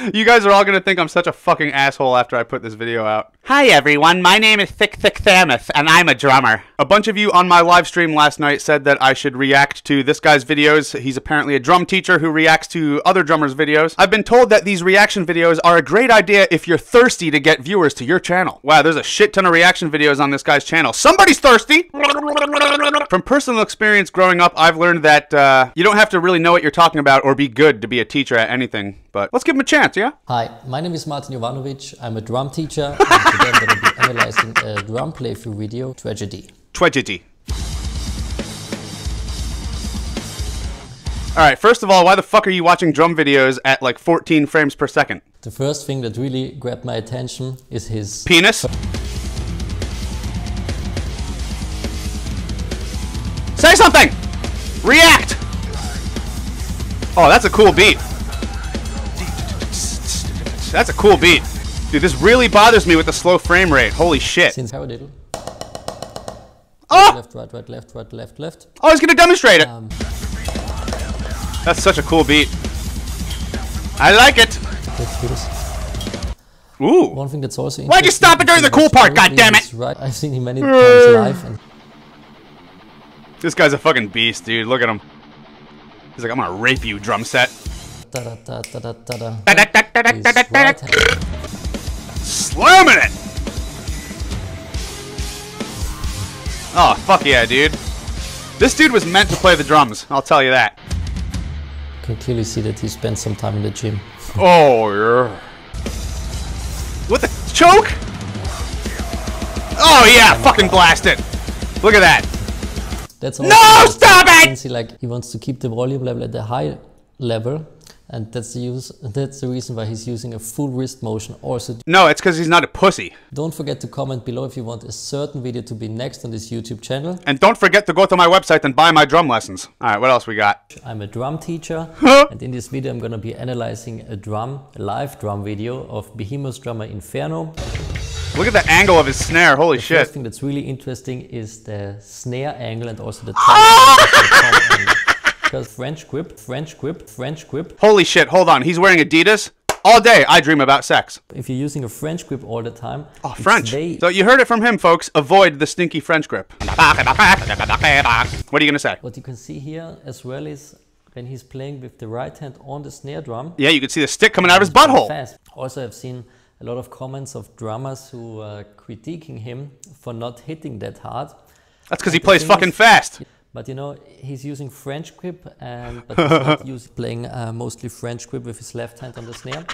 You guys are all gonna think I'm such a fucking asshole after I put this video out. Hi everyone, my name is Thick Thick Thamus, and I'm a drummer. A bunch of you on my live stream last night said that I should react to this guy's videos. He's apparently a drum teacher who reacts to other drummers' videos. I've been told that these reaction videos are a great idea if you're thirsty to get viewers to your channel. Wow, there's a shit ton of reaction videos on this guy's channel. Somebody's thirsty! From personal experience growing up, I've learned that uh, you don't have to really know what you're talking about or be good to be a teacher at anything. But let's give him a chance, yeah? Hi, my name is Marthyn Jovanovic. I'm a drum teacher. and today I'm going to be analyzing a drum playthrough video, Tragedy. Tragedy. Alright, first of all, why the fuck are you watching drum videos at like 14 frames per second? The first thing that really grabbed my attention is his Penis? Say something! React! Oh, that's a cool beat. That's a cool beat. Dude, this really bothers me with the slow frame rate. Holy shit. since how paradiddle. Oh! Left, right, right, left, right, left, left. Oh, he's gonna demonstrate it. Um, That's such a cool beat. I like it. let's do this. Ooh. One thing that's also Why'd you stop it during the cool part, goddammit? Right, I've seen him many times live, and This guy's a fucking beast, dude. Look at him. He's like, I'm gonna rape you, drum set. Slamming it! Oh, fuck yeah, dude. This dude was meant to play the drums, I'll tell you that. You can clearly see that he spent some time in the gym. Oh, yeah. What the? Choke? Oh, yeah, fucking blast it. Look at that. That's No, stop it! See like he wants to keep the volume level at the high level, and that's the use. That's the reason why he's using a full wrist motion. Also, No, it's because he's not a pussy. don't forget to comment below if you want a certain video to be next on this YouTube channel. And don't forget to go to my website and buy my drum lessons. Alright, what else we got? I'm a drum teacher, and in this video I'm gonna be analyzing a drum, a live drum video of Behemoth's drummer Inferno. Look at the angle of his snare, holy First shit. thing that's really interesting is the snare angle and also the. Because French grip, French grip, French grip. Holy shit, hold on. He's wearing Adidas? All day, I dream about sex. If you're using a French grip all the time, Oh, French. So you heard it from him, folks. Avoid the stinky French grip. What are you gonna say? what you can see here as well is when he's playing with the right hand on the snare drum. Yeah, you can see the stick coming out of his butthole. Fast. Also, I've seen a lot of comments of drummers who are critiquing him for not hitting that hard. That's because he plays fucking is- fast. But you know, he's using French grip, and but he's not using, playing uh, mostly French grip with his left hand on the snare.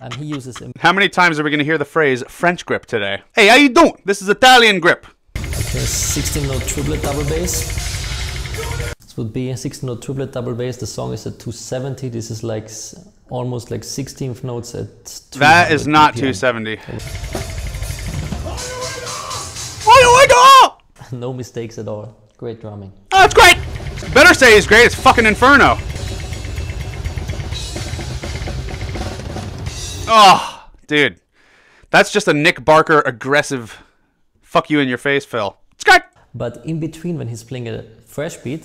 Um, he uses How many times are we gonna hear the phrase French grip today? Hey, how you doing? This is Italian grip. Okay, 16 note triplet double bass. This would be a 16 note triplet double bass. The song is at 270. This is like almost like 16th notes at. That is not BPM. 270. Oh, oh, oh! No mistakes at all. Great drumming. Oh, it's great! Better say he's great. It's fucking Inferno. Oh, dude. That's just a Nick Barker aggressive fuck you in your face, Phil. It's great! But in between, when he's playing a fresh beat,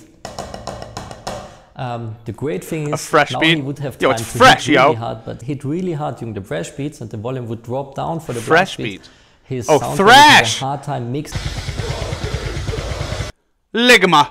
um, the great thing is fresh now beat? he would have Yo, time it's to fresh, hit really yo. hard, but hit really hard during the fresh beats, and the volume would drop down for the Fresh beat. beat. His Oh, sound would have thrash! a hard time mixing. Ligma.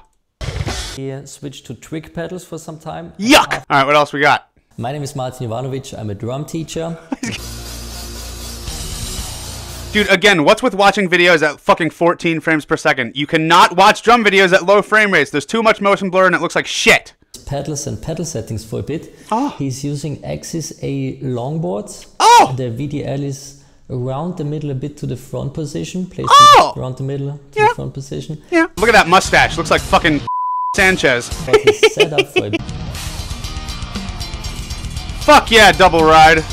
He switched to trick pedals for some time. Yuck! Alright, what else we got? My name is Marthyn Jovanovic. I'm a drum teacher. Dude, again, what's with watching videos at fucking 14 frames per second? You cannot watch drum videos at low frame rates. There's too much motion blur and it looks like shit. pedals and pedal settings for a bit. Oh. He's using Axis A longboards. Oh! The VDL is around the middle, a bit to the front position. Placed Oh! around the middle to Yeah. the front position. Yeah. Look at that mustache. Looks like fucking Sanchez. Set up for Fuck yeah, double ride.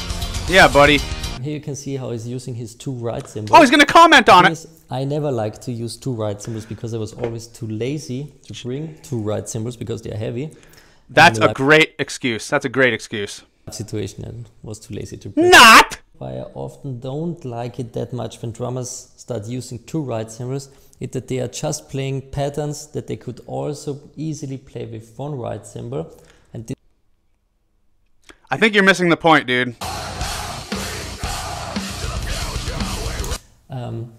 Yeah, buddy. Here you can see how he's using his two right cymbals. Oh, he's gonna comment on it. I never like to use two right cymbals because I was always too lazy to bring two right cymbals because they are heavy. That's a like- great excuse. That's a great excuse. Situation and was too lazy to bring. Not! Why I often don't like it that much when drummers start using two right cymbals is that they are just playing patterns that they could also easily play with one right cymbal. And this- I think you're missing the point, dude. Um,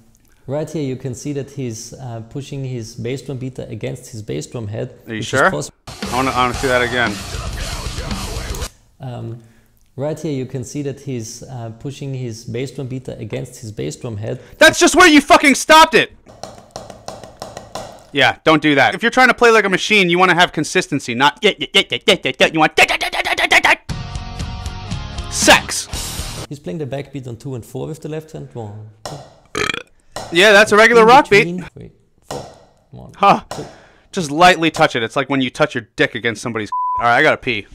right here, you can see that he's uh, pushing his bass drum beater against his bass drum head. Are you sure? I want to see that again. Um, right here you can see that he's uh, pushing his bass drum beater against his bass drum head. That's just where you fucking stopped it. Yeah, don't do that. If you're trying to play like a machine, you want to have consistency, not yeah, yeah, yeah, yeah, yeah, yeah. You want sex. He's playing the backbeat on 2 and 4 with the left hand. One, two, Yeah, that's a regular rock beat. Three, four, one. Huh. Just lightly touch it. It's like when you touch your dick against somebody's. All right, I gotta pee.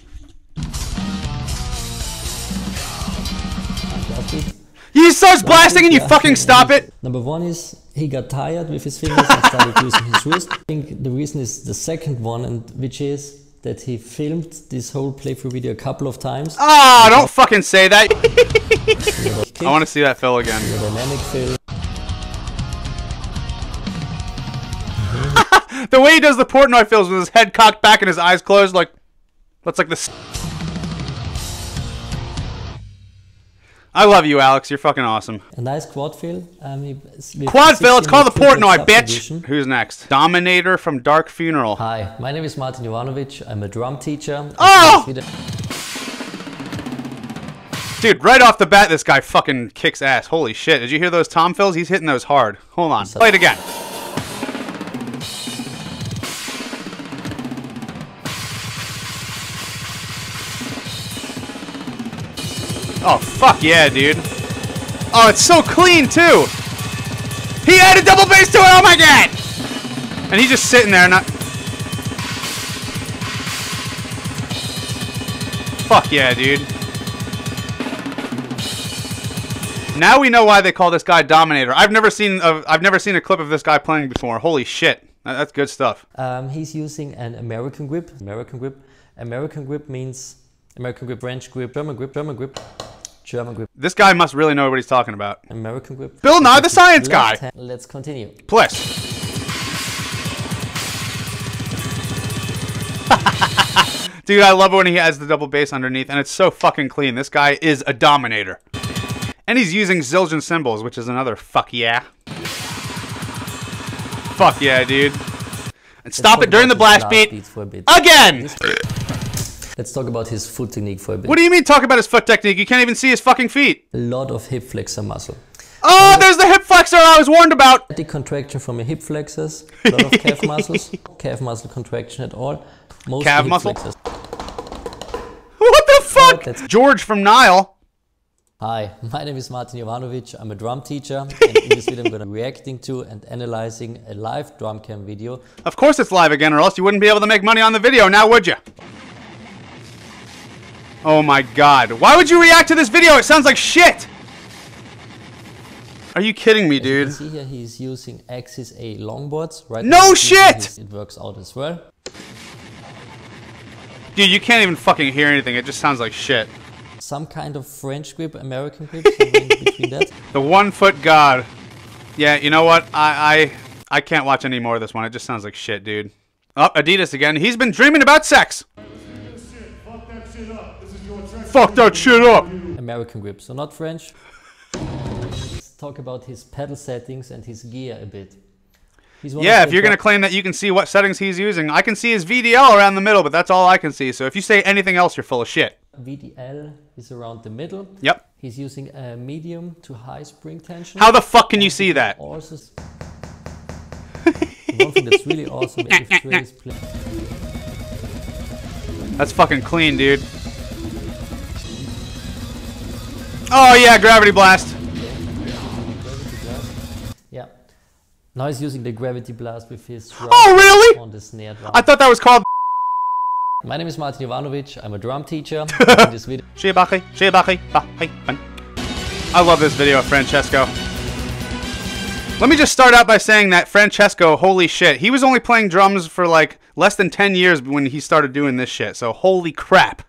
He starts blasting and you fucking stop it. Number one is he got tired with his fingers and started using his wrist. I think the reason is the second one, and which is that he filmed this whole playthrough video a couple of times. Ah, don't fucking say that. I want to see that fill again. the. The way he does the Portnoy fills with his head cocked back and his eyes closed, like that's like this. I love you, Alex. You're fucking awesome. A nice quad fill. Um, Quad fill. It's 16 called the Portnoy, bitch. Who's next? Dominator from Dark Funeral. Hi, my name is Marthyn Jovanovic. I'm a drum teacher. Oh! in this video- Dude, right off the bat, this guy fucking kicks ass. Holy shit. Did you hear those tom fills? He's hitting those hard. Hold on. Play it again. Oh, fuck yeah, dude. Oh, it's so clean, too. He added double bass to it. Oh, my God. And he's just sitting there, not. Fuck yeah, dude. Now we know why they call this guy Dominator. I've never seen a, I've never seen a clip of this guy playing before. Holy shit. That's good stuff. Um, he's using an American grip. American grip. American grip means American grip, French grip, German grip, German grip, German grip, This guy must really know what he's talking about. American grip. Bill Nye, the Left science guy. hand- Let's continue. Please. Dude, I love it when he has the double bass underneath, and it's so fucking clean. This guy is a dominator. And he's using Zildjian cymbals, which is another fuck yeah. Fuck yeah, dude. And stop it during the blast beat. bit. Again! Let's talk about his foot technique for a bit. What do you mean talk about his foot technique? You can't even see his fucking feet. A lot of hip flexor muscle. Oh, there's the hip flexor I was warned about. The contraction from a hip flexors, a lot of calf muscles, calf muscle contraction at all. Most Calf hip muscle? flexors. What the fuck? that's- George from Nile. Hi, my name is Marthyn Jovanovic. I'm a drum teacher, and in this video I'm going to be reacting to and analyzing a live drum cam video Of course it's live again, or else you wouldn't be able to make money on the video, now would you? Oh my god. Why would you react to this video? It sounds like shit! Are you kidding me, dude? see here he's using Axis A longboards. Right No now he's using shit! his- It works out as well. Dude, you can't even fucking hear anything. It just sounds like shit. Some kind of French grip, American grip, between that. The one foot god. Yeah, you know what? I I I can't watch any more of this one. It just sounds like shit, dude. Oh, Adidas again. He's been dreaming about sex. Fuck that shit up. American grip, so not French. Let's talk about his pedal settings and his gear a bit. He's one Yeah, if you're gonna claim that you can see what settings he's using, I can see his VDL around the middle, but that's all I can see. So if you say anything else, you're full of shit. VDL is around the middle. Yep. He's using a medium to high spring tension. How the fuck can you see that? Also, one thing that's really awesome Trey's play. That's fucking clean, dude. Oh yeah, gravity blast. Yeah. Now he's using the gravity blast with his oh, right Oh, really? on the snare drum. I thought that was called My name is Marthyn Jovanovic. I'm a drum teacher. in this video, Shibachi, Shibachi, Bachi, Ban. I love this video, Francesco. Let me just start out by saying that Francesco, holy shit, he was only playing drums for like less than 10 years when he started doing this shit. So holy crap.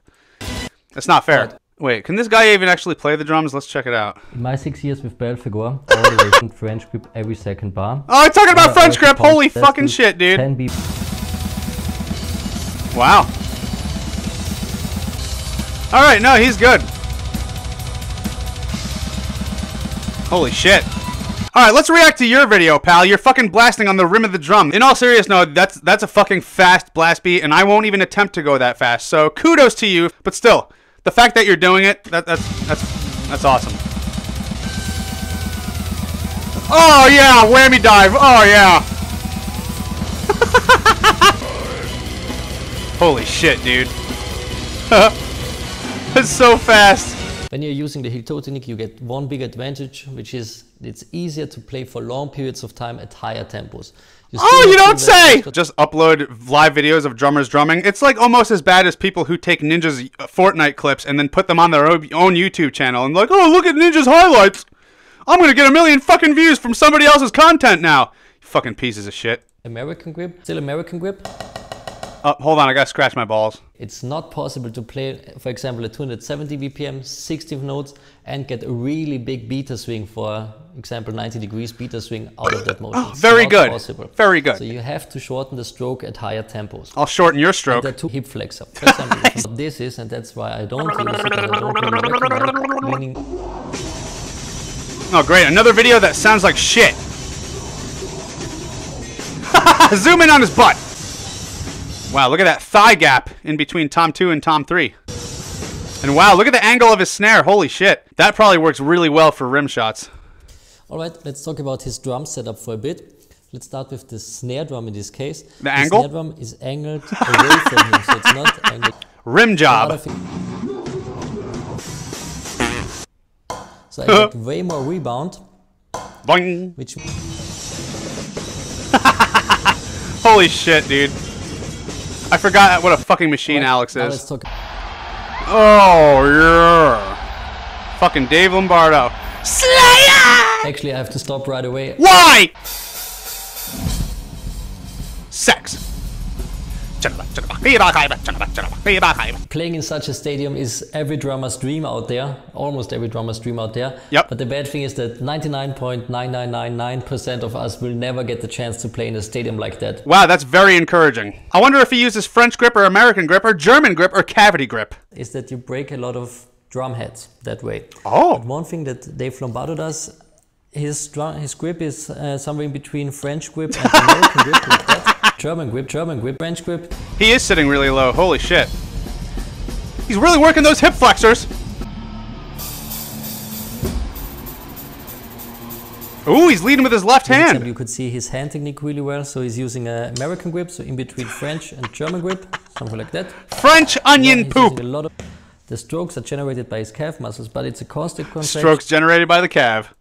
That's not fair. Wait, can this guy even actually play the drums? Let's check it out. in my six years with all the way French grip every second bar. Oh, I'm talking about French grip. Holy fucking shit, dude. 10 beat. Wow. All right, no, he's good. Holy shit. All right, let's react to your video, pal. You're fucking blasting on the rim of the drum. In all seriousness, no, that's that's a fucking fast blast beat, and I won't even attempt to go that fast. So kudos to you, but still, the fact that you're doing it, that, that's that's that's awesome. Oh yeah, whammy dive. Oh yeah. Holy shit, dude. That's so fast. When you're using the technique, you get one big advantage, which is it's easier to play for long periods of time at higher tempos. You Oh, still you don't say! Just upload live videos of drummers drumming. It's like almost as bad as people who take Ninja's uh, Fortnite clips and then put them on their own own YouTube channel and like, oh, look at Ninja's highlights. I'm gonna get a million fucking views from somebody else's content now. You fucking pieces of shit. American grip, still American grip. Oh, hold on, I gotta scratch my balls. It's not possible to play, for example, at 270 BPM, 16th notes, and get a really big beta swing for example 90 degrees beta swing out of that oh, motion. Oh, very good. Possible. Very good. So you have to shorten the stroke at higher tempos. I'll shorten your stroke. The two hip flexor. For example, this is, and that's why I don't use it, I don't really meaning Oh, great. Another video that sounds like shit. Zoom in on his butt. Wow, look at that thigh gap in between Tom 2 and Tom 3. And wow, look at the angle of his snare. Holy shit. That probably works really well for rim shots. All right, let's talk about his drum setup for a bit. Let's start with the snare drum in this case. The angle? snare drum is angled away from him, so it's not angled. Rim job. So I get way more rebound, Boing. which Holy shit, dude. I forgot what a fucking machine Alex is. Oh, yeah. Fucking Dave Lombardo. Slayer! Actually, I have to stop right away. Why? Sex. Playing in such a stadium is every drummer's dream out there, almost every drummer's dream out there. Yep. But the bad thing is that 99.9999% of us will never get the chance to play in a stadium like that. Wow, that's very encouraging. I wonder if he uses French grip or American grip or German grip or cavity grip. Is that you break a lot of drum heads that way. Oh. But one thing that Dave Lombardo does, his drum, his grip is uh, somewhere in between French grip and American grip, like. German grip, German grip, French grip. He is sitting really low. Holy shit. He's really working those hip flexors. Ooh, he's leading with his left hand. you could see his hand technique really well. So he's using a American grip, so in between French and German grip, something like that. French onion poop. a lot of the strokes are generated by his calf muscles, but it's a constant contraction. Strokes generated by the calf.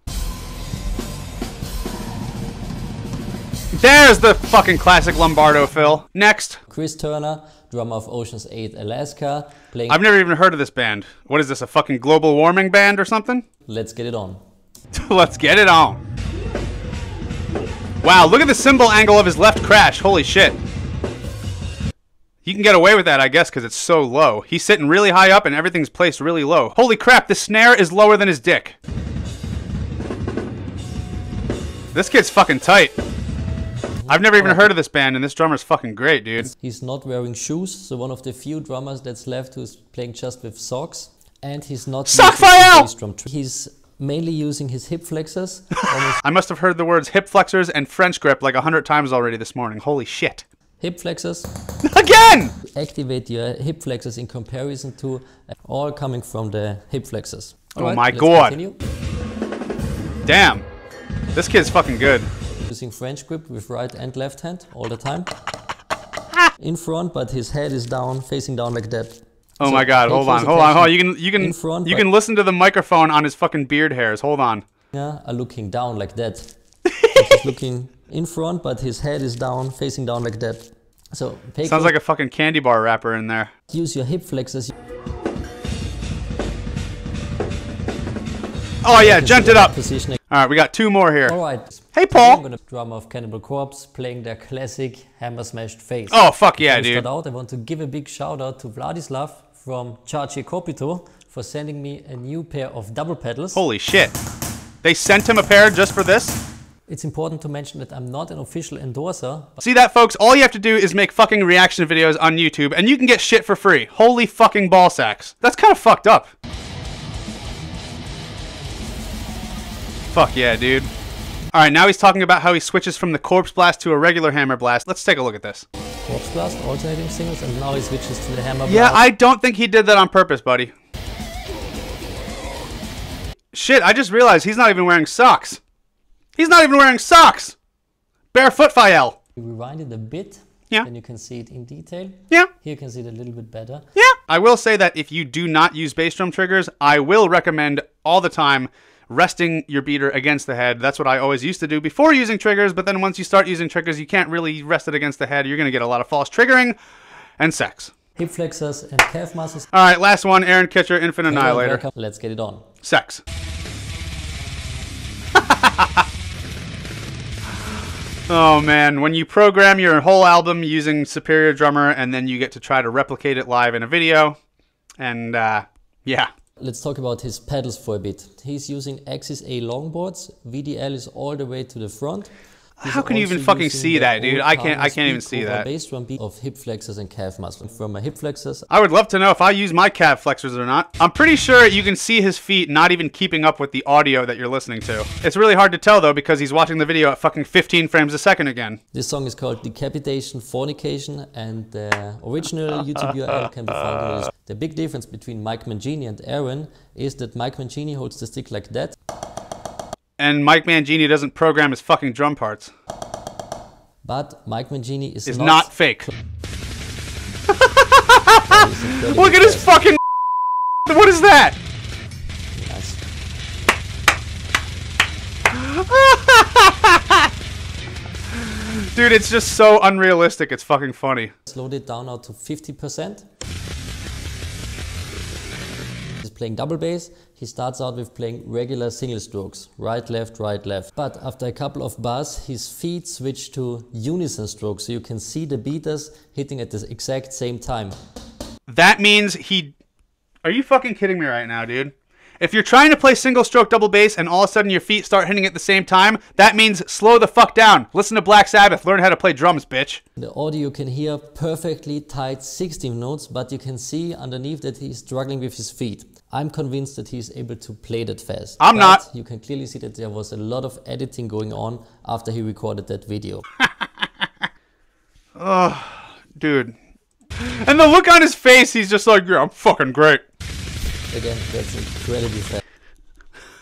There's the fucking classic Lombardo fill. Next. Chris Turner, drummer of Oceans Ate Alaska, playing I've never even heard of this band. What is this, a fucking global warming band or something? Let's Get It On. Let's get it on. Wow, look at the cymbal angle of his left crash. Holy shit. He can get away with that, I guess, because it's so low. He's sitting really high up and everything's placed really low. Holy crap, the snare is lower than his dick. This kid's fucking tight. I've never even heard of this band, and this drummer's fucking great, dude. He's not wearing shoes, so one of the few drummers that's left who's playing just with socks. And he's not Sock drum. He's mainly using his hip flexors. I must have heard the words hip flexors and French grip like a hundred times already this morning. Holy shit. hip flexors. Again! Activate your hip flexors in comparison to uh, all coming from the hip flexors. Oh Alright, my God. continue. Damn. This kid's fucking good. Using French grip with right and left hand all the time. In front, but his head is down, facing down like that. Oh So my god, hold on, hold on, hold on. You can you can front, you can listen to the microphone on his fucking beard hairs. Hold on. Yeah, are looking down like that. He's looking in front, but his head is down, facing down like that. So pay Sounds like a fucking candy bar wrapper in there. use your hip flexors. Oh yeah, gent it up. Positioning. All right, we got two more here. All right. Hey Paul. I'm gonna drum of Cannibal Corpse playing their classic hammer smashed face. Oh fuck yeah, dude. start out, I want to give a big shout out to Vladislav from Czarcie Kopyto for sending me a new pair of double pedals. Holy shit. They sent him a pair just for this? It's important to mention that I'm not an official endorser, See that folks? All you have to do is make fucking reaction videos on YouTube and you can get shit for free. Holy fucking ball sacks. That's kind of fucked up. Fuck yeah, dude. All right, now he's talking about how he switches from the corpse blast to a regular hammer blast. Let's take a look at this. Corpse Blast, alternating singles, and now he switches to the Hammer Blast. Yeah, I don't think he did that on purpose, buddy. Shit, I just realized he's not even wearing socks. He's not even wearing socks. Barefoot Fael. rewind it a bit. Yeah. Then you can see it in detail. Yeah. Here you can see it a little bit better. Yeah. I will say that if you do not use bass drum triggers, I will recommend all the time resting your beater against the head. That's what I always used to do before using triggers, but then once you start using triggers, you can't really rest it against the head. You're going to get a lot of false triggering and sex. Hip flexors and calf muscles. All right, last one Aaron Kitcher, Infant Annihilator. Let's get it on. Sex. oh man, when you program your whole album using Superior Drummer and then you get to try to replicate it live in a video, and uh, yeah. Let's talk about his pedals for a bit. He's using Axis A longboards. VDL is all the way to the front. How can you even fucking see that, dude? I can't- I can't even see that. Drum beat of hip flexors and calf muscles. From my hip flexors, I would love to know if I use my calf flexors or not. I'm pretty sure you can see his feet not even keeping up with the audio that you're listening to. It's really hard to tell though because he's watching the video at fucking 15 frames a second again. this song is called Decapitation Fornication, and the original YouTube URL can be found. This- The big difference between Mike Mangini and Aaron is that Mike Mangini holds the stick like that, And Mike Mangini doesn't program his fucking drum parts. but Mike Mangini is, Is not fake. Look Look at his fucking. What is that? Dude, it's just so unrealistic. It's fucking funny. Slowed it down now to 50%. Playing double bass. He starts out with playing regular single strokes, right, left, right, left. But after a couple of bars, his feet switch to unison strokes, so you can see the beaters hitting at the exact same time. That means he. Are you fucking kidding me right now, dude? If you're trying to play single stroke double bass and all of a sudden your feet start hitting at the same time, that means slow the fuck down. Listen to Black Sabbath. Learn how to play drums, bitch. The audio you can hear perfectly tight 16 notes, but you can see underneath that he's struggling with his feet. I'm convinced that he's able to play that fast. I'm But not. You can clearly see that there was a lot of editing going on after he recorded that video. Oh, dude. And the look on his face, he's just like, yeah, I'm fucking great. Again, that's incredibly fast.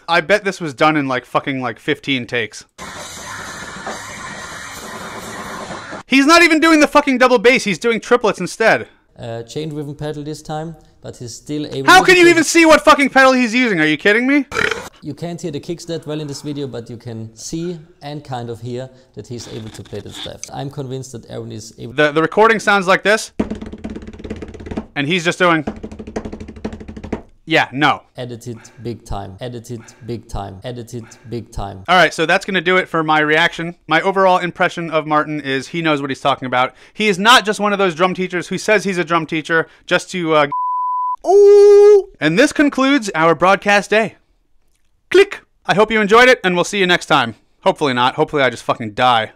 I bet this was done in like fucking like 15 takes. He's not even doing the fucking double bass, he's doing triplets instead. Uh, chain driven pedal this time, but he's still able How can you even see what fucking pedal he's using? Are you kidding me? You can't hear the kicks that well in this video, but you can see and kind of hear that he's able to play that left. I'm convinced that Aaron is able The the recording sounds like this. And he's just doing Yeah, no. edited big time, edited big time, edited big time. All right, so that's going to do it for my reaction. My overall impression of Marthyn is he knows what he's talking about. He is not just one of those drum teachers who says he's a drum teacher just to uh Ooh! And this concludes our broadcast day. Click. I hope you enjoyed it and we'll see you next time. Hopefully not. Hopefully I just fucking die.